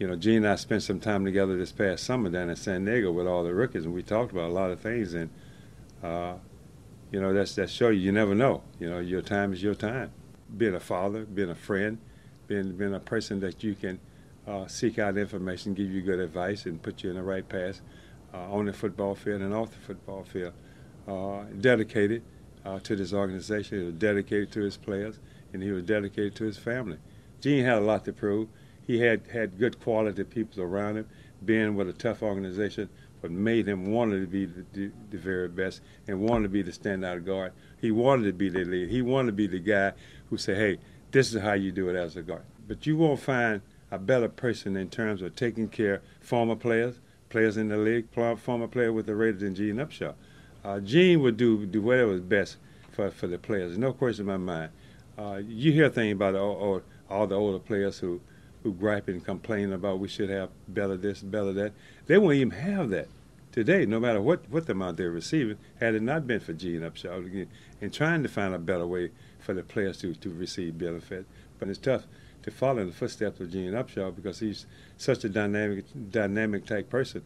you know, Gene and I spent some time together this past summer down in San Diego with all the rookies, and we talked about a lot of things. And uh, you know, that's that show you you never know. You know, your time is your time. Being a father, being a friend, being being a person that you can uh, seek out information, give you good advice, and put you in the right path uh, on the football field and off the football field. Uh, dedicated uh, to this organization, he was dedicated to his players, and he was dedicated to his family. Gene had a lot to prove he had had good quality people around him. Being with a tough organization, what made him want to be the, the, the, very best and wanted to be the standout guard. He wanted to be the lead. He wanted to be the guy who said, "Hey, this is how you do it as a guard." But you won't find a better person in terms of taking care of former players, players in the league, former player with the Raiders than Gene Upshaw. Uh, Gene would do do whatever was best for for the players. No question in my mind. Uh, you hear things about all, all, all the older players who who gripe and complain about we should have better this, better that. They won't even have that today, no matter what, what the amount they're receiving, had it not been for Gene Upshaw and trying to find a better way for the players to, to receive benefit. But it's tough to follow in the footsteps of Gene Upshaw because he's such a dynamic, dynamic type person.